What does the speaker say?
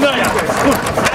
nou ja, goed. Um,